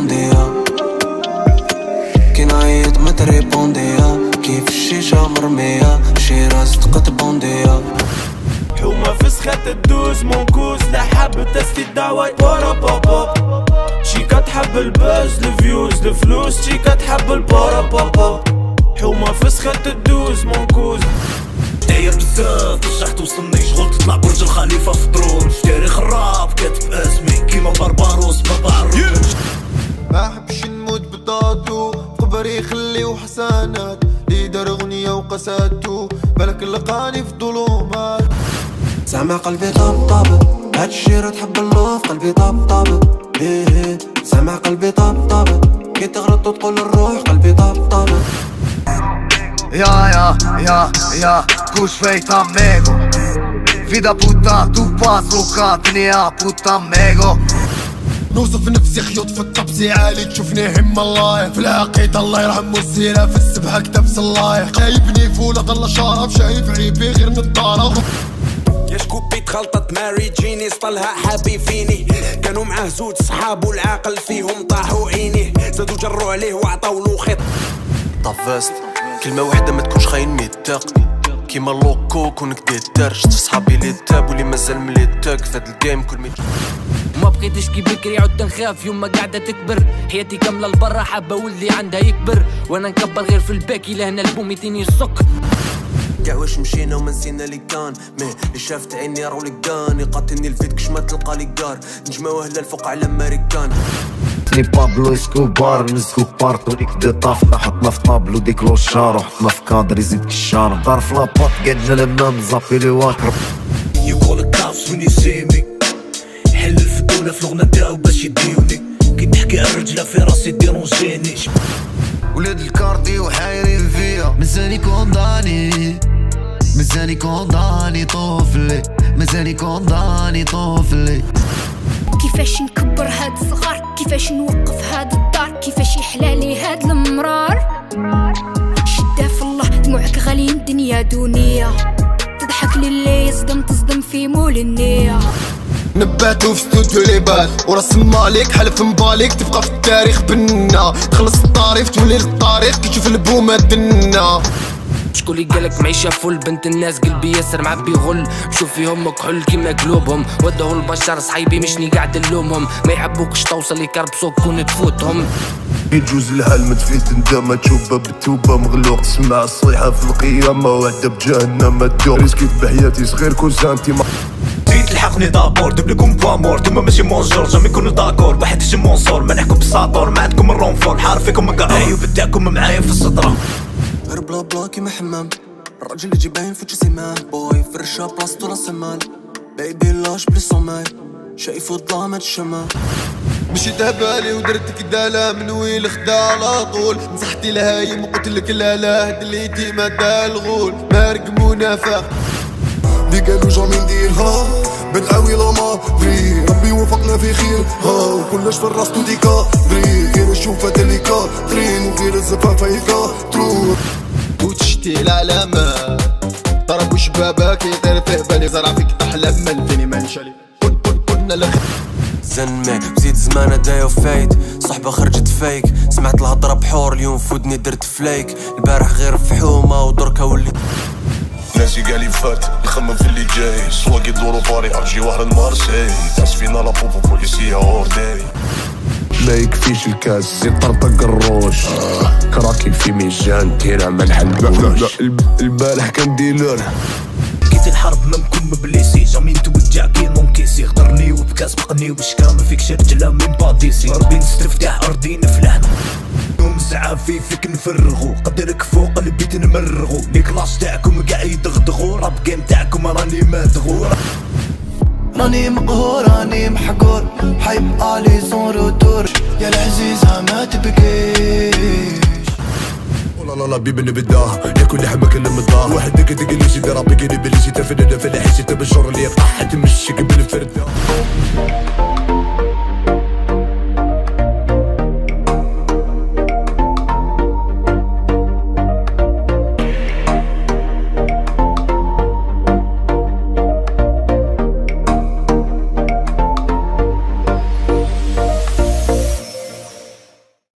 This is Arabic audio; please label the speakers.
Speaker 1: تريبونديها كي نعيط ما تريبونديها كيف الشيشة مرمية شي راس تقطبونديها
Speaker 2: حومة فسخة تدوز منكوز لا حاب تستي الدعوة ورا بابا شيكا تحب الباز الفيوز الفلوس شيكا تحب البارا بابا حومة فسخة تدوز منكوز
Speaker 3: داير بزاف بصح توصلني شغل تطلع برج الخليفة في الدرون تاريخ الراب كاتب اسمي كيما برباروس ما بعرفش
Speaker 4: ما حبش نموت بطاطو قبري يخليو حسنات لي دار أغنية وقساتو بالك لقاني في ظلمات.
Speaker 1: زعما قلبي طاب طاب هاد الشيرة تحب اللوف قلبي طاب طاب إيه إيه. زعما قلبي طاب طاب كي تغلط وتقول الروح. قلبي طاب طاب
Speaker 5: Ya, ya, ya, ya, kush fejt amigo Vida puta, tu pas لوكاتني يا puta amigo
Speaker 4: نوصف نفسي خيوط في الطبسي عالي تشوفني هم الله. في العقيدة الله يرحم السيرة في السبحة كتاب صلايح جايبني فولة ضل شرف شايف عيبي غير نضارة
Speaker 6: يا شكوبي تخلطت ماري جيني. سطلها حابي فيني كانوا معاه زوج صحابو العاقل فيهم طاحوا عينيه زادو جروا عليه وعطاولو خيط.
Speaker 1: طفست. كلمة واحدة ما تكونش خاين ميتاق كيما اللوكو كونك ديتر. شفت صحابي اللي تاب واللي مازال ملي تاك. فهاد الجيم كل ميت
Speaker 7: ما بقيتش كي بكري عدت نخاف يوم ما قاعدة تكبر. حياتي كاملة لبرا حابة ولدي عندها يكبر. وأنا نكبر غير في الباكي لهنا البوم يتيني السك.
Speaker 1: كاع واش مشينا وما نسينا لي كان. مي اللي شافت عيني راهو لي كان. يقاتلني الفيد كش ما تلقى لي كار نجمة وهلال فوق على امريكان
Speaker 5: ني بابلو إسكوبار نسكوبار تونيك دي طافنا حطنا في طابلو دي كلوشار. وحطنا في كادر يزيد كشار دار في لاباط قالنا لما نزابي لي واكر.
Speaker 3: تحكي الرجلة في راسي ديرونجيني
Speaker 5: ولاد الكاردي وحايرين فيا. مازالي كونداني مازالي كونداني طفلي. مازالي كونداني طفلي.
Speaker 8: كيفاش نكبر هاد الصغار؟ كيفاش نوقف هاد الدار؟ كيفاش يحلالي هاد المرار؟ شدة في الله دموعك غاليين دنيا دنيا تضحك للي يصدم تصدم في مول النية.
Speaker 4: نباتو في ستوديو ليبال وراس مالك حلف مبالك تبقى في التاريخ بنا. تخلص الطريف تولي للطريق كي تشوف البومة دنا.
Speaker 7: شكون اللي قالك معيشة فل؟ بنت الناس قلبي ياسر معبي غل شوف فيهم كحل كيما قلوبهم. ودهو البشر صحيبي مشني قاعد نلومهم. ما يحبوكش توصل يكربسوك كون تفوتهم.
Speaker 9: يجوز الهلمة تفيت ندامة تشوبة بالتوبة مغلوق. تسمع الصيحة في القيامة وحدة بجهنم الدور ريسكيت بحياتي صغير كوزانتي
Speaker 3: تلحقني دابور. تبلكم بامور توما ماشي مونجور. جامي يكونوا داكور. واحد يجي مونصور ما نحكم بالساطور ما عندكم الرونفور حار فيكم مقاعي وبداكم معايا في الصدرة
Speaker 1: غير بلا بلا كيما حمام. الراجل اللي يجي باين فوتشي سيماه بوي فرشة بلاصتو راس المال بيبي لاش بلي صومال. شايفو ظلامة الشمال
Speaker 4: مشيت بالي ودرت كدالة من وين خدا على طول. نصحتي الهايم وقلت لك لا لا. هاد اللي ما دا الغول مارق منافق.
Speaker 9: دي قالوا جامي نديرها. بنعاوي لا مادري ربي يوفقنا في خير. ها وكلش في الراس تو دي كادري غير هاد اللي كاترين وغير الزفافة يكاترون
Speaker 4: وتشتي العلامة ضربوا شبابك يطير فيه بالي. زرع فيك تحلم من فيني ما نشالي. كن كن كنا لخ
Speaker 1: زنمي زيد زمانة دايا وفايت صحبة خرجت فيك سمعت الهضرة بحور. اليوم فودني درت فليك البارح غير فحومة ودركا وليت
Speaker 9: ناسي قال لي فات يخمم في اللي جاي. سواقي دورو طريقة تجي واحد المارسي تاس فينا لا بوبو بوليسية اوردي ما يكفيش الكاس زيد طرطق الروش. كراكي في ميزان تيرا ما نحلوش البارح كان ديلر.
Speaker 3: كيت الحرب ما نكون مبليسي؟ جامي نتوجع كي نونكيسي خضرني وبكاس بقني وبشكا ما فيكش رجلة من باديسي. ربي نستفتح ارضي نفلحنا فيك نفرغو. قدرك فوق البيت نمرغو. لي كلاس تاعكم قاع يدغدغو راب جيم تاعكم راني مادغو
Speaker 5: راني مقهور راني محقور. حيب علي سون روتور يا العزيزة ما تبكيش.
Speaker 9: لا لا بيبي نبداه. ياكل لحمة كل مداه. واحد دق دق اللي يجي رابي كي بلي جيت في في الحيش تبشر اللي طاحت مش